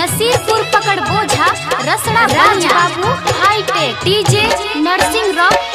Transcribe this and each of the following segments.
Nasirpur Pakad Bojha Rasra Babu hitech DJ Narsingh rock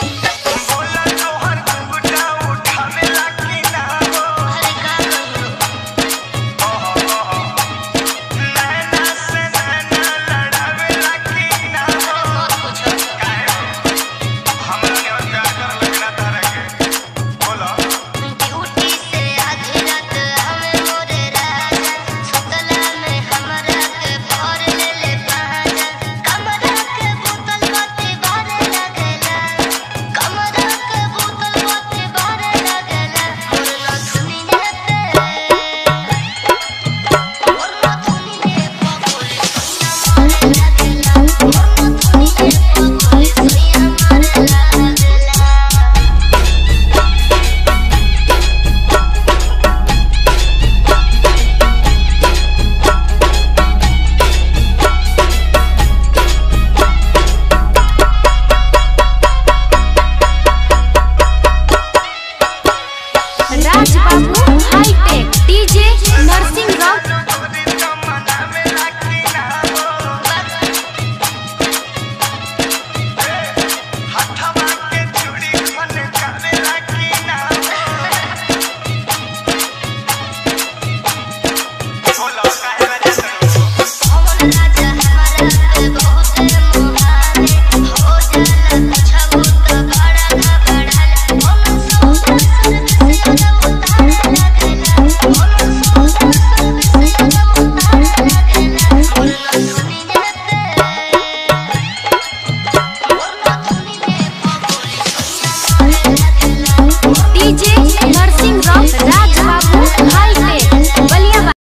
Madame.